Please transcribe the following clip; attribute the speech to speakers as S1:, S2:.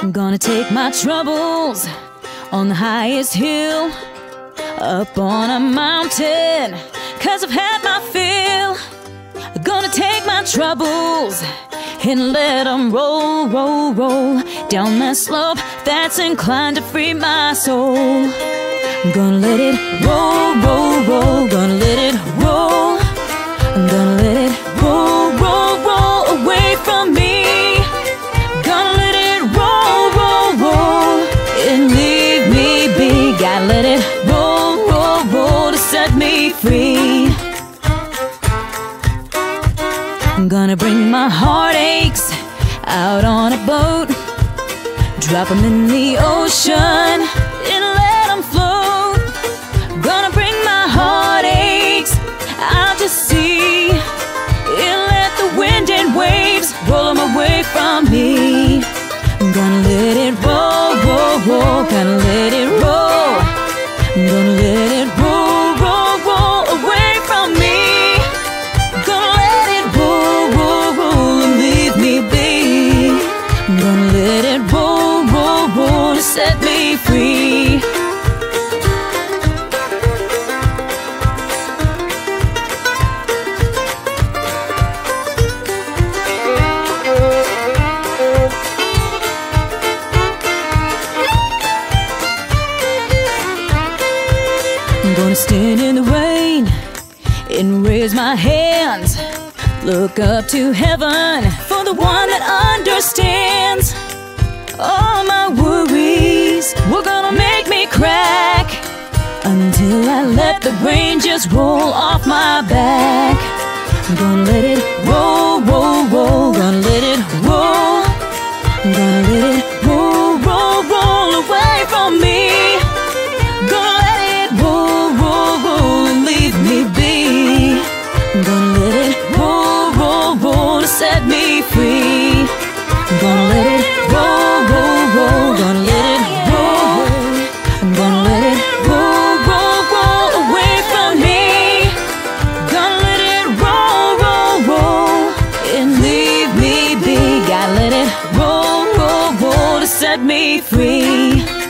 S1: I'm gonna take my troubles on the highest hill, up on a mountain, cause I've had my fill. I'm gonna take my troubles and let them roll, roll, roll down that slope that's inclined to free my soul. I'm gonna let it roll, Gotta let it roll, roll, roll to set me free. I'm gonna bring my heartaches out on a boat, drop them in the ocean and let them float. Gonna bring my heartaches out to sea and let the wind and waves roll them away from me. I'm gonna let it roll, roll, roll, gonna free. I'm gonna stand in the rain and raise my hands. Look up to heaven for the one that understands. Until I let the rain just roll off my back. I'm gonna let it roll, roll, roll, gonna let it roll. I'm gonna let it roll, roll, roll away from me. Gonna let it roll, roll, roll and leave me be. Gonna let it roll, roll, roll to set me free. Gonna let it set me free.